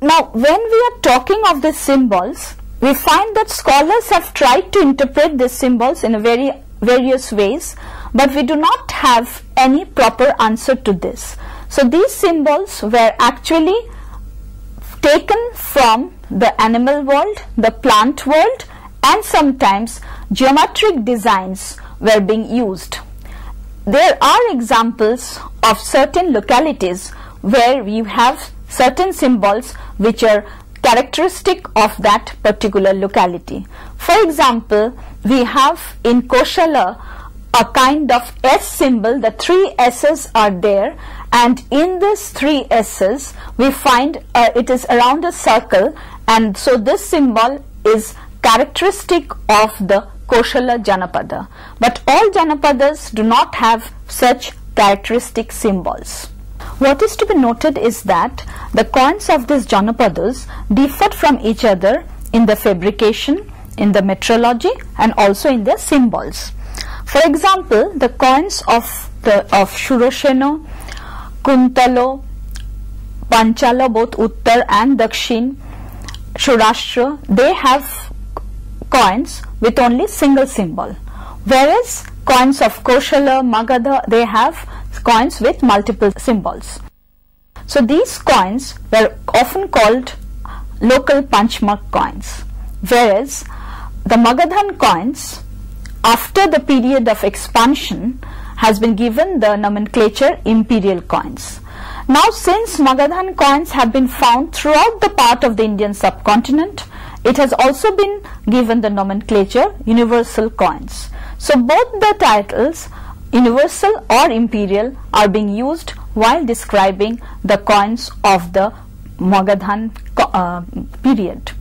Now, when we are talking of the symbols, we find that scholars have tried to interpret these symbols in a very various ways, but we do not have any proper answer to this. So, these symbols were actually taken from the animal world, the plant world and sometimes geometric designs were being used. There are examples of certain localities where we have certain symbols which are characteristic of that particular locality. For example, we have in Koshala a kind of S symbol, the three S's are there and in this three S's we find uh, it is around a circle and so this symbol is characteristic of the Koshala Janapada. But all Janapadas do not have such characteristic symbols. What is to be noted is that the coins of these Janapadas differ from each other in the fabrication, in the metrology and also in their symbols. For example, the coins of the of Shurosheno, Kuntalo, Panchala, both Uttar and Dakshin, Shurashtra, they have coins with only single symbol. Whereas coins of Koshala, Magadha, they have coins with multiple symbols. So these coins were often called local punchmark coins. Whereas the Magadhan coins after the period of expansion has been given the nomenclature imperial coins. Now since Magadhan coins have been found throughout the part of the Indian subcontinent, it has also been given the nomenclature universal coins. So both the titles universal or imperial are being used while describing the coins of the Magadhan uh, period.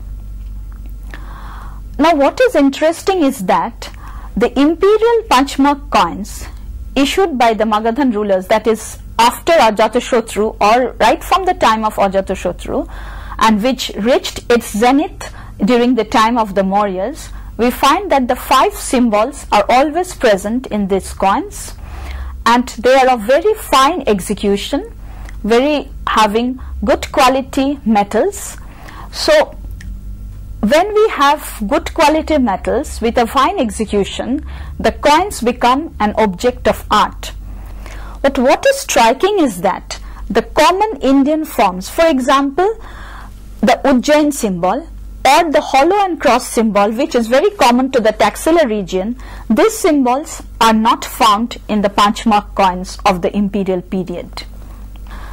Now what is interesting is that the imperial punchmark coins issued by the Magadhan rulers that is after Ajatashatru or right from the time of Ajatashatru and which reached its zenith during the time of the Mauryas, we find that the five symbols are always present in these coins and they are of very fine execution, very having good quality metals. So when we have good quality metals with a fine execution, the coins become an object of art. But what is striking is that the common Indian forms, for example, the Ujjain symbol or the hollow and cross symbol which is very common to the taxila region, these symbols are not found in the punchmark coins of the imperial period.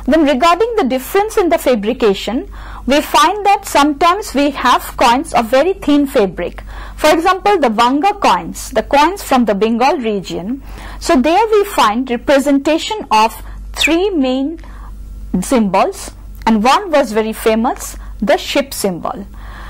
Then regarding the difference in the fabrication, we find that sometimes we have coins of very thin fabric. For example, the Vanga coins, the coins from the Bengal region. So there we find representation of three main symbols and one was very famous, the ship symbol.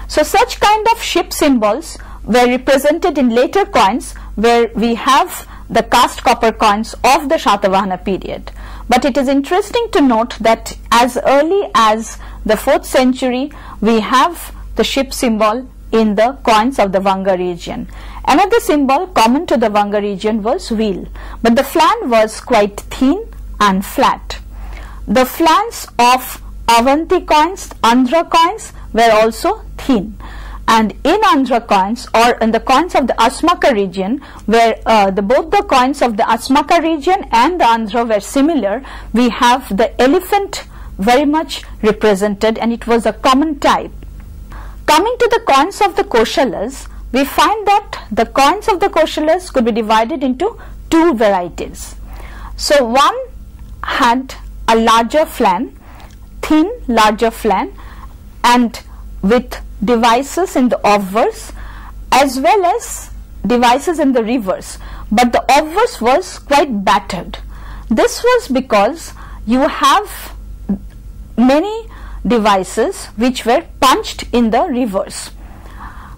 So such kind of ship symbols were represented in later coins where we have the cast copper coins of the Shatavahana period. But it is interesting to note that as early as the 4th century, we have the ship symbol in the coins of the Vanga region. Another symbol common to the Vanga region was wheel, but the flan was quite thin and flat. The flans of Avanti coins, Andhra coins were also thin and in Andhra coins or in the coins of the Asmaka region where uh, the, both the coins of the Asmaka region and the Andhra were similar we have the elephant very much represented and it was a common type. Coming to the coins of the Koshalas we find that the coins of the Koshalas could be divided into two varieties. So one had a larger flan, thin larger flan and with devices in the obverse as well as devices in the reverse but the obverse was quite battered. This was because you have many devices which were punched in the reverse.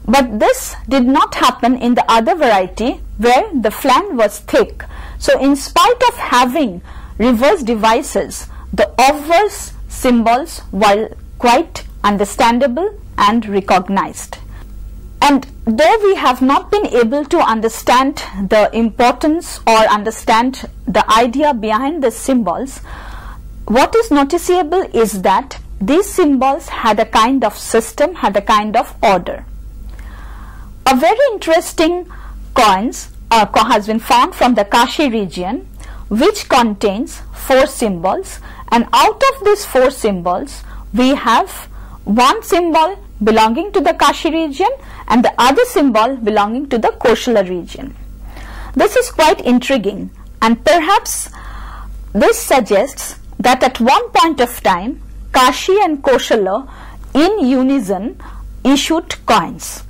But this did not happen in the other variety where the flan was thick. So in spite of having reverse devices, the obverse symbols while quite understandable and recognized. And though we have not been able to understand the importance or understand the idea behind the symbols, what is noticeable is that these symbols had a kind of system, had a kind of order. A very interesting coins uh, has been found from the Kashi region which contains four symbols and out of these four symbols we have one symbol belonging to the Kashi region and the other symbol belonging to the Koshala region. This is quite intriguing and perhaps this suggests that at one point of time Kashi and Koshala in unison issued coins.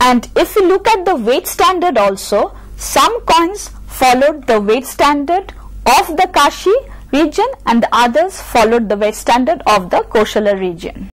And if you look at the weight standard also, some coins followed the weight standard of the Kashi region and the others followed the weight standard of the Koshala region.